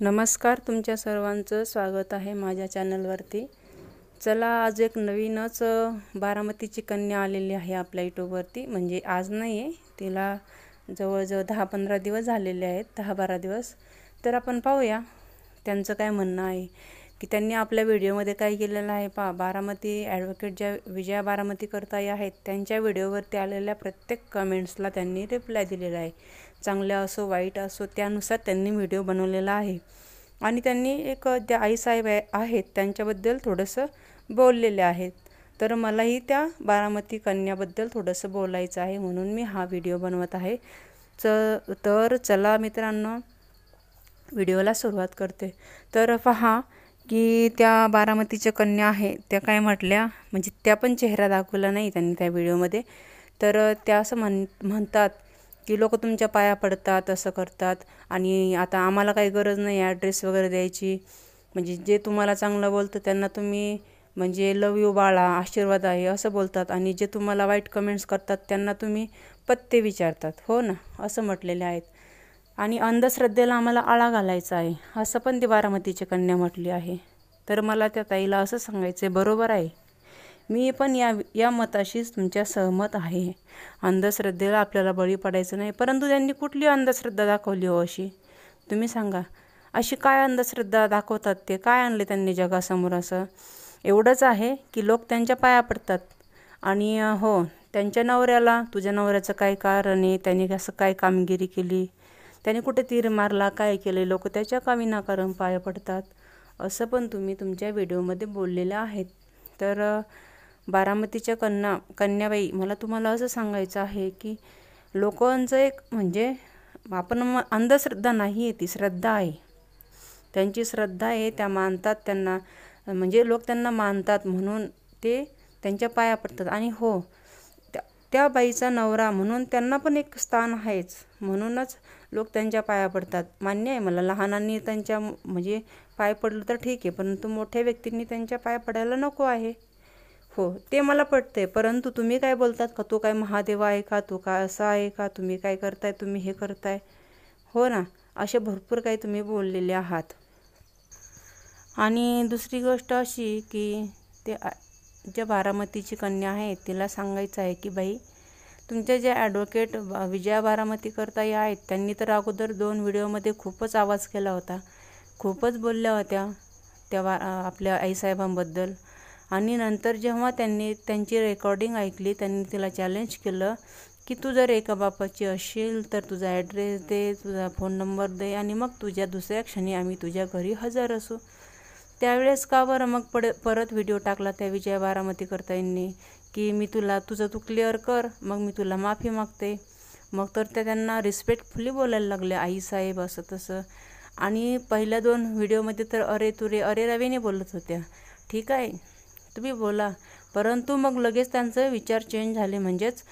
नमस्कार तुमच्या सर्वांचं स्वागत आहे माझ्या चॅनलवरती. चला आज एक नवीनच बारामतीची कन्या आलेली आहे आपल्या यूट्यूबवरती म्हणजे आज नाही आहे तिला जवळजवळ दहा पंधरा दिवस झालेले आहेत दहा बारा दिवस. तर आपण पाहूया त्यांचं काय म्हणणं आहे. की त्यांनी आपल्या व्हिडिओमध्ये काय केलेलं आहे. पा बारामती ॲडव्होकेट ज्या विजया बारामती करता आहेत त्यांच्या व्हिडिओवरती आलेल्या प्रत्येक कमेंट्सला त्यांनी रिप्लाय दिलेला आहे. चांगल्या असो वाईट असो त्यानुसार त्यांनी व्हिडिओ बनवलेला आहे. आणि त्यांनी एक त्या आईसाहेब आहेत त्यांच्याबद्दल थोडंसं बोललेले आहेत. तर मलाही त्या बारामती कन्याबद्दल थोडंसं बोलायचं आहे म्हणून मी हा व्हिडिओ बनवत आहे. च तर चला मित्रांनो व्हिडिओला सुरुवात करते. तर पहा की त्या बारामतीच्या कन्या आहे त्या काय म्हटल्या? म्हणजे त्या पण चेहरा दाखवला नाही त्यांनी त्या व्हिडिओमध्ये. तर त्या असं म्हण म्हणतात की लोक तुमच्या पाया पडतात असं करतात. आणि आता आम्हाला काही गरज नाही ॲड्रेस वगैरे द्यायची. म्हणजे जे तुम्हाला चांगलं बोलतं त्यांना तुम्ही म्हणजे लव यू बाळा आशीर्वाद आहे असं बोलतात. आणि जे तुम्हाला वाईट कमेंट्स करतात त्यांना तुम्ही पत्ते विचारतात. हो ना? असं म्हटलेले आहेत. आणि अंधश्रद्धेला आम्हाला आळा घालायचा आहे. असं पण ती बारामतीची कन्या म्हटली आहे. तर मला त्या ताईला असं सांगायचं आहे बरोबर आहे. मी पण या या मताशीच तुमच्या सहमत आहे. अंधश्रद्धेला आपल्याला बळी पडायचं नाही परंतु त्यांनी कुठली अंधश्रद्धा दाखवली हो अशी? तुम्ही सांगा. अशी काय अंधश्रद्धा दाखवतात ते? काय आणले त्यांनी जगासमोर असं? एवढंच आहे की लोक त्यांच्या पाया पडतात. आणि हो त्यांच्या नवऱ्याला तुझ्या नवऱ्याचं काय कारण आहे? त्यांनी असं काय कामगिरी केली? त्याने कुठे तीर मारला काय केले लोक त्याच्या कामी विनाकारण पाया पडतात असं पण तुम्ही तुमच्या व्हिडिओमध्ये बोललेलं आहेत. तर बारामतीच्या कन्या कन्याबाई मला तुम्हाला असं सांगायचं आहे की लोकांचं एक म्हणजे आपण अंधश्रद्धा नाही आहे ती श्रद्धा आहे. त्यांची श्रद्धा आहे त्या मानतात त्यांना म्हणजे लोक त्यांना मानतात म्हणून ते त्यांच्या पाया पडतात. आणि हो त्या बाईचा नवरा म्हणून त्यांना पण एक स्थान आहेच. म्हणूनच लोक त्यांच्या पाया पडतात. मान्य आहे मला. लहानांनी त्यांच्या म्हणजे पाय पडलं तर ठीक आहे परंतु मोठ्या व्यक्तींनी त्यांच्या पाया पडायला नको आहे. हो ते मला पटते परंतु तुम्ही काय बोलतात का? तो काय महादेव आहे का? तो काय असा आहे का? तुम्ही काय करताय? तुम्ही हे करताय? हो ना. असे भरपूर काही तुम्ही बोललेले आहात. आणि दुसरी गोष्ट अशी की ते ज्या बारामतीची कन्या आहे तिला सांगायचं आहे की बाई तुमच्या ज्या ॲडव्होकेट विजया बारामती करता या आहेत त्यांनी तर अगोदर दोन व्हिडिओमध्ये खूपच आवाज केला होता. खूपच बोलल्या होत्या त्या आपल्या आईसाहेबांबद्दल. आणि नंतर जेव्हा त्यांनी त्यांची रेकॉर्डिंग ऐकली त्यांनी तिला चॅलेंज केलं की तू जर एका बापाची असेल तर तुझा ॲड्रेस दे तुझा फोन नंबर दे आणि मग तुझ्या दुसऱ्या क्षणी आम्ही तुझ्या घरी हजर असू. त्यावेळेस का बरं मग पड परत व्हिडिओ टाकला त्या विजय बारामती करता की मी तुला तुझं तू क्लिअर कर मग मी तुला माफी मागते. मग तर त्या त्यांना रिस्पेक्टफुली बोलायला लागले आईसाहेब असं तसं. आणि पहिल्या दोन व्हिडिओमध्ये तर अरे तुरे अरे रवीने बोलत होत्या. ठीक आहे तुम्ही बोला. परंतु मग लगेच त्यांचं विचार चेंज झाले. म्हणजेच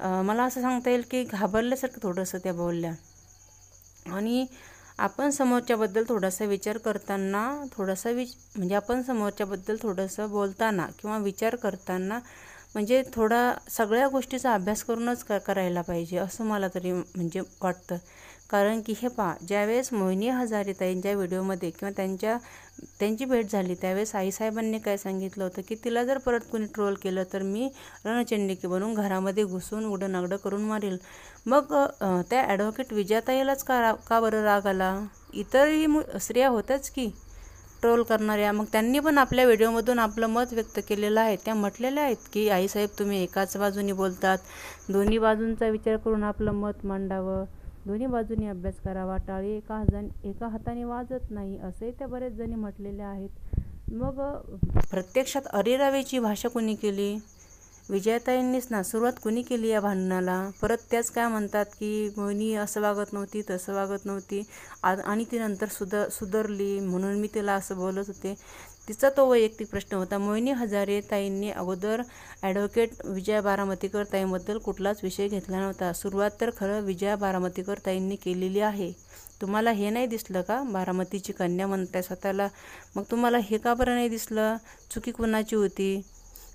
मला असं सांगता येईल की घाबरल्यासारखं थोडंसं त्या बोलल्या. आणि आपण समोरच्याबद्दल थोडासा विचार करताना थोडासा विच म्हणजे आपण समोरच्याबद्दल थोडंसं बोलताना किंवा विचार करताना म्हणजे थोडा सगळ्या गोष्टीचा अभ्यास करूनच क करायला पाहिजे असं मला तरी म्हणजे वाटतं. कारण की हे पहा ज्यावेळेस मोहिनी हजारे ताईंच्या व्हिडिओमध्ये किंवा त्यांच्या त्यांची भेट झाली त्यावेळेस आईसाहेबांनी काय सांगितलं होतं की तिला जर परत कोणी ट्रोल केलं तर मी रणचंडिकी बनून घरामध्ये घुसून उडं नागडं करून मारेल. मग त्या ॲडव्होकेट विजयाताईलाच का का बरं राग आला? इतरही स्त्रिया होत्याच की ट्रोल करणाऱ्या. मग त्यांनी पण आपल्या व्हिडिओमधून आपलं मत व्यक्त केलेलं आहे. त्या म्हटलेल्या आहेत की आईसाहेब तुम्ही एकाच बाजूनी बोलतात. दोन्ही बाजूंचा विचार करून आपलं मत मांडावं. दोन्ही बाजूंनी अभ्यास करावा. टाळी एका हजार एका हाताने वाजत नाही असे त्या बरेच जणी म्हटलेले आहेत. मग प्रत्यक्षात अरेरावेची भाषा कोणी केली? विजयताईंनीच ना सुरुवात कोणी केली या भांडणाला? परत त्याच काय म्हणतात की कोणी असं वागत नव्हती तसं वागत नव्हती. आणि ती नंतर सुधर सुधरली. म्हणून मी तिला असं बोलत होते. तिचा तो वैयक्तिक प्रश्न होता. मोहिनी हजारे ताईंनी अगोदर ॲडव्होकेट विजया बारामतीकर ताईंबद्दल कुठलाच विषय घेतला नव्हता. सुरुवात तर खरं विजया बारामतीकर ताईंनी केलेली आहे. तुम्हाला हे नाही दिसलं का? बारामतीची कन्या म्हणताय स्वतःला. मग तुम्हाला हे का बरं नाही दिसलं? चुकी कुणाची होती?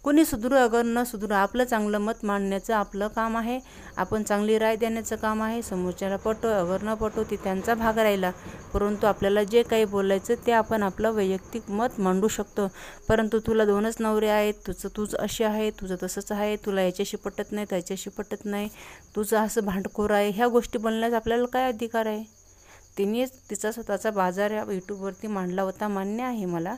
कुणी सुधरू अगर न सुधरू आपलं चांगलं मत मांडण्याचं आपलं काम आहे. आपण चांगली राय देण्याचं काम आहे. समोरच्याला पटो अगर न पटो ती त्यांचा भाग राहिला. परंतु आपल्याला जे काही बोलायचं ते आपण आपलं वैयक्तिक मत मांडू शकतो. परंतु तुला दोनच नवरे आहेत. तुझं तूच असे आहे तुझं तसंच आहे. तुला याच्याशी पटत नाही त्याच्याशी पटत नाही. तुझं असं भांडखोर आहे. ह्या गोष्टी बोलण्यास आपल्याला काय अधिकार आहे? तिनेच तिचा स्वतःचा बाजार या यूट्यूबवरती मांडला होता. मान्य आहे मला.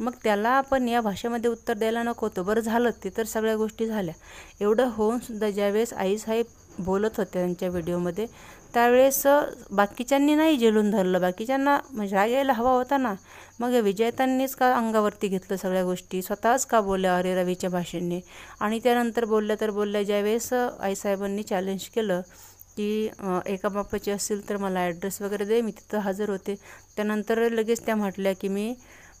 मग त्याला आपण या भाषेमध्ये उत्तर द्यायला नको होतं. बरं झालं ते तर सगळ्या गोष्टी झाल्या. एवढं होऊनसुद्धा ज्यावेळेस आईसाहेब बोलत होत्या त्यांच्या व्हिडिओमध्ये त्यावेळेस बाकीच्यांनी नाही झेलून धरलं. बाकीच्यांना म्हणजे राग यायला हवा होता ना. मग विजयतांनीच का अंगावरती घेतलं सगळ्या गोष्टी? स्वतःच का बोलल्या अरे रवीच्या भाषेने? आणि त्यानंतर बोलल्या तर बोलल्या ज्यावेळेस आईसाहेबांनी चॅलेंज केलं की एका बापाची असेल तर मला ॲड्रेस वगैरे दे मी तिथं हजर होते. त्यानंतर लगेच त्या म्हटल्या की मी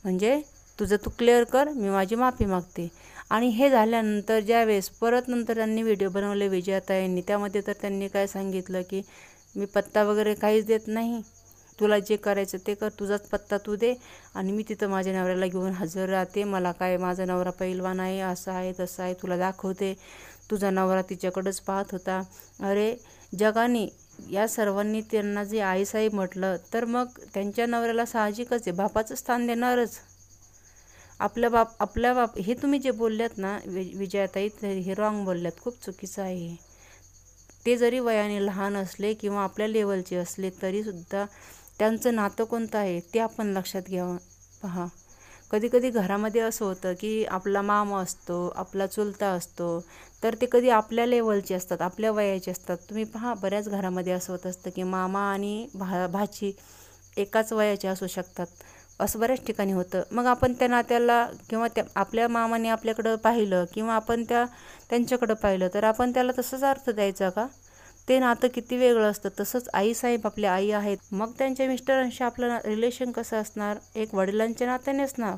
म्हणजे तुझं तू क्लिअर कर मी माझी माफी मागते. आणि हे झाल्यानंतर ज्यावेळेस परत नंतर त्यांनी व्हिडिओ बनवले विजयाताईंनी त्यामध्ये तर त्यांनी काय सांगितलं की मी पत्ता वगैरे काहीच देत नाही. तुला जे करायचं ते कर तुझाच पत्ता तू दे आणि मी तिथं माझ्या नवऱ्याला घेऊन हजर राहते. मला काय माझा नवरा पैलवान आहे असं आहे तसं आहे तुला दाखवते. तुझा नवरा तिच्याकडंच पाहत होता. अरे जगाने या सर्वांनी त्यांना जे आईसाई म्हटलं तर मग त्यांच्या नवऱ्याला साहजिकच आहे. बापाचं स्थान देणारच. आपलं बाप आपल्या बाप हे तुम्ही जे बोलल्यात ना वि विजयाताई हे रॉंग बोलल्यात. खूप चुकीचं आहे ते जरी वयाने लहान असले किंवा आपल्या लेवलचे असले तरीसुद्धा त्यांचं नातं कोणतं आहे ते आपण लक्षात घ्यावं. पहा. कधीकधी घरामध्ये असं होतं की आपला मामा असतो आपला चुलता असतो तर ते कधी आपल्या लेवलचे असतात आपल्या वयाचे असतात. तुम्ही पहा बऱ्याच घरामध्ये असं होत असतं की मामा आणि भा भाची एकाच वयाचे असू शकतात. असं बऱ्याच ठिकाणी होतं. मग आपण त्या नात्याला किंवा त्या आपल्या मामाने आपल्याकडं पाहिलं किंवा आपण त्या त्यांच्याकडं पाहिलं तर आपण त्याला तसंच अर्थ द्यायचा का? ते नातं किती वेगळं असतं. तसंच आई साहेब आपल्या आई आहेत. मग त्यांच्या मिस्टरांशी आपलं रिलेशन कसं असणार? एक वडिलांच्या नात्याने असणार?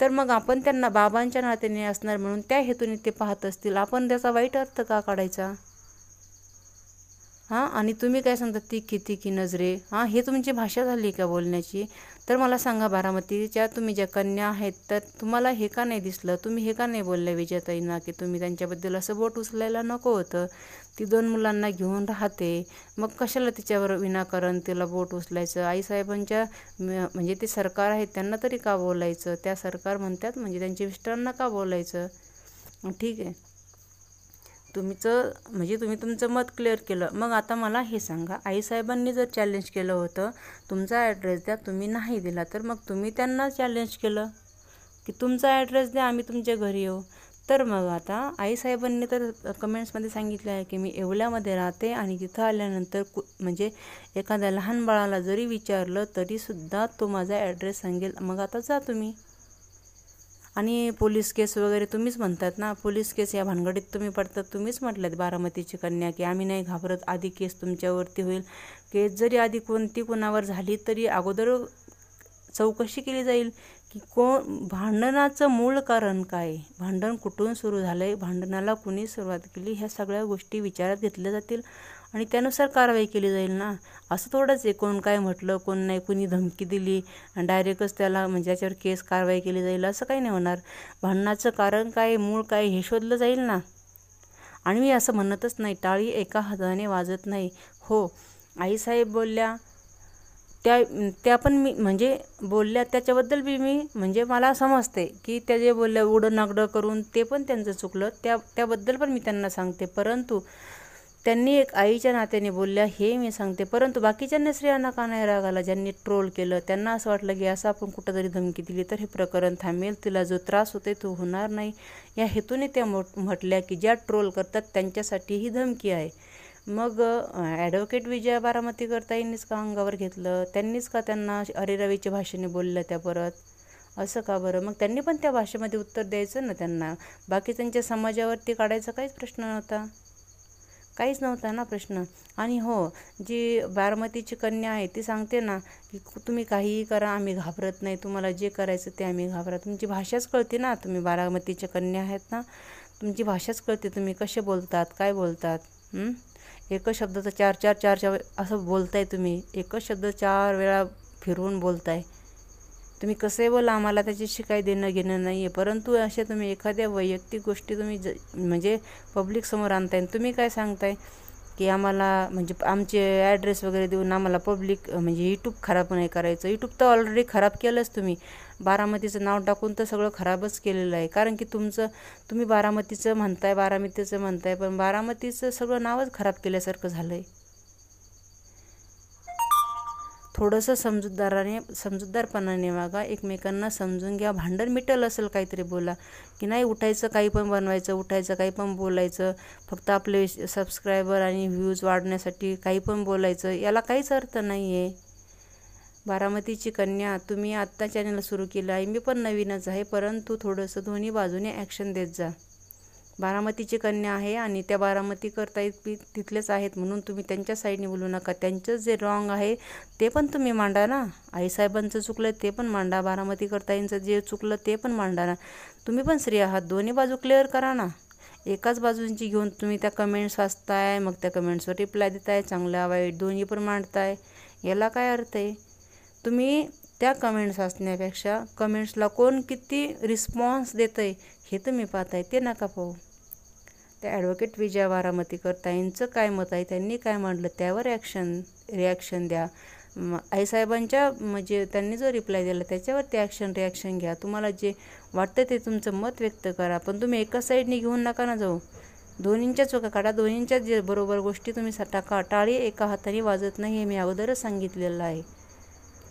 तर मग आपण त्यांना बाबांच्या नात्याने असणार म्हणून त्या हेतूने ते पाहत असतील. आपण त्याचा वाईट अर्थ का काढायचा? हां? आणि तुम्ही काय सांगता ती किती की नजरे? हां? हे तुमची भाषा झाली का बोलण्याची? तर मला सांगा बारामतीच्या तुम्ही ज्या कन्या आहेत तर तुम्हाला हे का नाही दिसलं? तुम्ही हे का नाही बोलले विजयताईंना की तुम्ही त्यांच्याबद्दल असं बोट उचलायला नको होतं? ती दोन मुलांना घेऊन राहते. मग कशाला तिच्यावर विनाकारण तिला बोट उचलायचं? आईसाहेबांच्या म्हणजे ते सरकार आहेत त्यांना तरी का बोलायचं? त्या सरकार म्हणतात म्हणजे त्यांच्या मिस्टरांना का बोलायचं? ठीक आहे. तुमचं म्हणजे तुम्ही तुमचं मत क्लिअर केलं. मग आता मला हे सांगा. आईसाहेबांनी जर चॅलेंज केलं होतं तुमचा ॲड्रेस द्या. तुम्ही नाही दिला तर मग तुम्ही त्यांना चॅलेंज केलं? की तुमचा ॲड्रेस द्या आम्ही तुमच्या घरी येऊ. तर मग आता आईसाहेबांनी तर कमेंट्समध्ये सांगितलं आहे की मी येवल्यामध्ये राहते आणि तिथं आल्यानंतर कु म्हणजे एखाद्या लहान बाळाला जरी विचारलं तरीसुद्धा तो माझा ॲड्रेस सांगेल. मग आता जा तुम्ही. आणि पोलीस केस वगैरे तुम्हीच म्हणतात ना पोलीस केस या भानगडीत तुम्ही पडतात तुम्हीच म्हटल्यात बारामतीची कन्या की आम्ही नाही घाबरत आधी केस तुमच्यावरती होईल. केस जरी आधी कोणती कोणावर झाली तरी अगोदर चौकशी केली जाईल की कोण भांडणाचं मूळ कारण काय? भांडण कुठून सुरू झालं आहे भांडणाला कुणी सुरुवात केली? ह्या सगळ्या गोष्टी विचारात घेतल्या जातील. आणि त्यानुसार कारवाई केली जाईल ना? असं थोडंच आहे. कोण काय म्हटलं कोण नाही कुणी धमकी दिली आणि डायरेक्टच त्याला म्हणजे याच्यावर केस कारवाई केली जाईल असं काही नाही होणार. भांडणाचं कारण काय मूळ काय हे शोधलं जाईल ना? आणि मी असं म्हणतच नाही. टाळी एका हाताने वाजत नाही. हो आईसाहेब बोलल्या त्या त्या पण मी म्हणजे बोलल्या त्याच्याबद्दल बी मी म्हणजे मला समजते की त्या जे बोलल्या उडं नागडं करून ते पण त्यांचं चुकलं. त्या त्याबद्दल पण मी त्यांना सांगते. परंतु त्यांनी एक आईच्या नात्याने बोलल्या हे मी सांगते. परंतु बाकीच्यांनी स्त्रियांना का नाही राग आला ज्यांनी ट्रोल केलं त्यांना असं वाटलं की असं आपण कुठंतरी धमकी दिली तर हे प्रकरण थांबेल. तिला जो त्रास होते तो होणार नाही. या हेतूने त्या म्हटल्या की ज्या ट्रोल करतात त्यांच्यासाठी ही धमकी आहे. मग ॲडव्होकेट विजया बारामतीकर ताईंनीच का अंगावर घेतलं? त्यांनीच का त्यांना अरे रवीच्या भाषेने बोललं त्या परत? असं का बरं? मग त्यांनी पण त्या भाषेमध्ये उत्तर द्यायचं ना त्यांना? बाकी त्यांच्या समाजावरती काढायचा काहीच प्रश्न नव्हता. काहीच नव्हता ना प्रश्न. आणि हो जी बारामतीची कन्या आहे ती सांगते ना की तुम्ही काहीही करा आम्ही घाबरत नाही तुम्हाला जे करायचं ते आम्ही घाबरा तुमची भाषाच कळते ना तुम्ही बारामतीच्या कन्या आहेत ना. तुमची भाषाच कळते तुम्ही कसे बोलतात काय बोलतात एकच शब्दाचा चार चार चार चार असं बोलताय तुम्ही. एकच शब्द चार वेळा फिरवून बोलताय. तुम्ही कसंही बोला आम्हाला त्याच्याशी काही देणं घेणं नाही आहे परंतु अशा तुम्ही एखाद्या वैयक्तिक गोष्टी तुम्ही ज म्हणजे पब्लिकसमोर आणताय तुम्ही काय सांगताय की आम्हाला म्हणजे आमचे ॲड्रेस वगैरे देऊन आम्हाला पब्लिक म्हणजे यूट्यूब खराब नाही करायचं. यूट्यूब तर ऑलरेडी खराब केलंच तुम्ही. बारामतीचं नाव टाकून तर सगळं खराबच केलेलं आहे. कारण की तुमचं तुम्ही बारामतीचं म्हणताय बारामतीचं म्हणताय पण बारामतीचं सगळं नावच खराब केल्यासारखं झालं आहे थोडंसं समजूतदाराने समजूतदारपणाने वागा. एकमेकांना समजून घ्या. भांडण मिटल असेल काहीतरी बोला. की नाही उठायचं काही पण बनवायचं उठायचं काही पण बोलायचं. फक्त आपले सबस्क्रायबर आणि व्ह्यूज वाढण्यासाठी काही पण बोलायचं. याला काहीच अर्थ नाही आहे बारामतीची कन्या तुम्ही आत्ता चॅनल सुरू केलं आहे. मी पण नवीनच आहे. परंतु थोडंसं दोन्ही बाजूने ॲक्शन देत जा. बारामतीची कन्या आहे आणि त्या बारामती करता तिथलेच आहेत म्हणून तुम्ही त्यांच्या साईडने बोलू नका. त्यांचं जे रॉंग आहे ते पण तुम्ही मांडा ना. आईसाहेबांचं चुकलं ते पण मांडा. बारामती करताईंचं जे चुकलं ते पण मांडा ना. तुम्ही पण स्त्री आहात. दोन्ही बाजू क्लिअर करा ना. एकाच बाजूंची घेऊन तुम्ही त्या कमेंट्स वाचताय मग त्या कमेंट्सवर रिप्लाय देताय चांगल्या वाईट दोन्ही पण मांडताय. याला काय अर्थ आहे? तुम्ही त्या कमेंट्स वाचण्यापेक्षा कमेंट्सला कोण किती रिस्पॉन्स देतं आहे हे तुम्ही पाहताय. ते नका पाहू. त्या ॲडव्होकेट विजया बारामतीकर ताईंचं काय मत आहे? त्यांनी काय मांडलं? त्यावर ॲक्शन रिॲक्शन द्या. आईसाहेबांच्या म्हणजे त्यांनी जो रिप्लाय दिला त्याच्यावर ते ॲक्शन रिॲक्शन घ्या. तुम्हाला जे वाटतं ते तुमचं मत व्यक्त करा. पण तुम्ही एका साईडने घेऊन नका ना जाऊ. दोन्हींच्या चुका काढा. दोन्हींच्या जे बरोबर गोष्टी तुम्ही टाका. टाळी एका हाताने वाजत नाही हे मी अगोदरच सांगितलेलं आहे.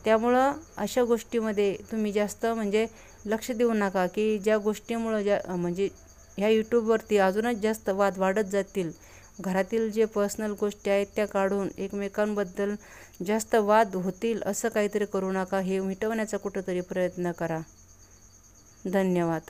त्यामुळं अशा गोष्टीमध्ये तुम्ही जास्त म्हणजे लक्ष देऊ नका की ज्या गोष्टीमुळं ज्या म्हणजे ह्या यूट्यूबवरती अजूनच जास्त वाद वाढत जातील. घरातील जे पर्सनल गोष्टी आहेत त्या काढून एकमेकांबद्दल जास्त वाद होतील असं काहीतरी करू नका. हे मिटवण्याचा कुठंतरी प्रयत्न करा. धन्यवाद.